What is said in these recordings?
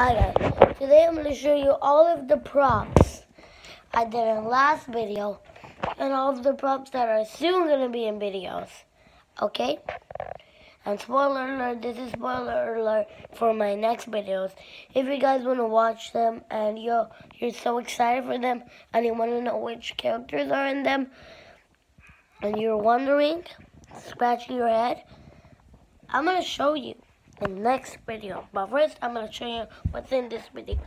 Hi guys, today I'm going to show you all of the props I did in last video and all of the props that are soon going to be in videos. Okay? And spoiler alert, this is spoiler alert for my next videos. If you guys want to watch them and you're, you're so excited for them and you want to know which characters are in them and you're wondering, scratching your head, I'm going to show you the next video. But first, I'm going to show you what's in this video.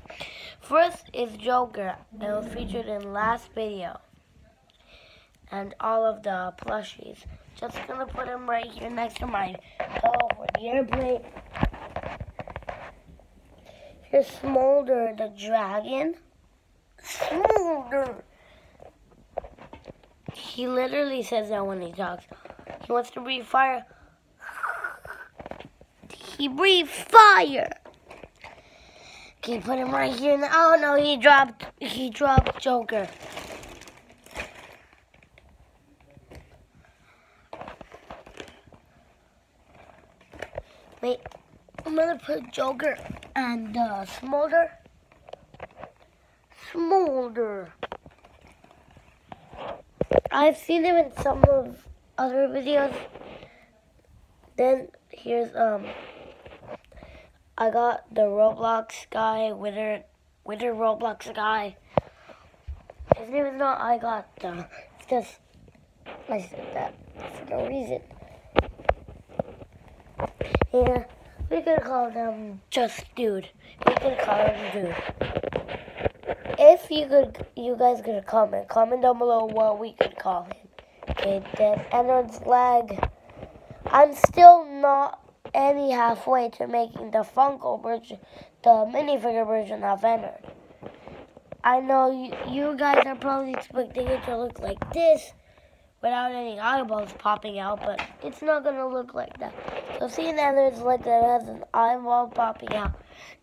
First is Joker. It was featured in last video. And all of the plushies. Just going to put him right here next to my pillow for the airplane. Here's Smolder the dragon. Smolder! He literally says that when he talks. He wants to breathe fire. He breathed fire. You put him right here? Now? Oh no, he dropped. He dropped Joker. Wait, I'm gonna put Joker and uh, Smolder. Smolder. I've seen him in some of other videos. Then here's um I got the Roblox guy, Wither, Wither Roblox guy. His name is not I got the, it's just, I said that for no reason. Yeah, we could call them just dude. We could call him dude. If you could, you guys could comment, comment down below what we could call him. Okay, then Ennard's lag. I'm still not any halfway to making the Funko version, the minifigure version of Ennard. I know you, you guys are probably expecting it to look like this without any eyeballs popping out, but it's not going to look like that. So seeing that there's like that has an eyeball popping out,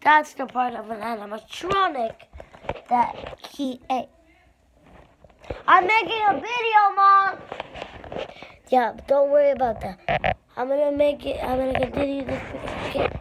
that's the part of an animatronic that he ate. I'm making a video, Mom! Yeah, don't worry about that. I'm gonna make it, I'm gonna continue this.